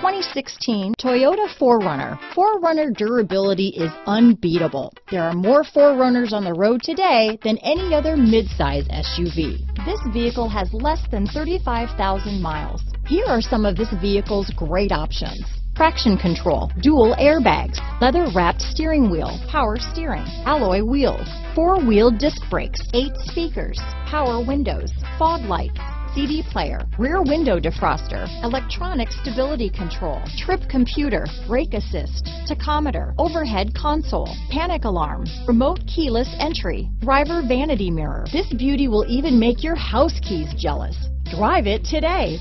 2016 Toyota 4Runner. 4Runner durability is unbeatable. There are more 4Runners on the road today than any other midsize SUV. This vehicle has less than 35,000 miles. Here are some of this vehicle's great options. Traction control, dual airbags, leather wrapped steering wheel, power steering, alloy wheels, four wheel disc brakes, eight speakers, power windows, fog lights, CD player, rear window defroster, electronic stability control, trip computer, brake assist, tachometer, overhead console, panic alarm, remote keyless entry, driver vanity mirror. This beauty will even make your house keys jealous. Drive it today.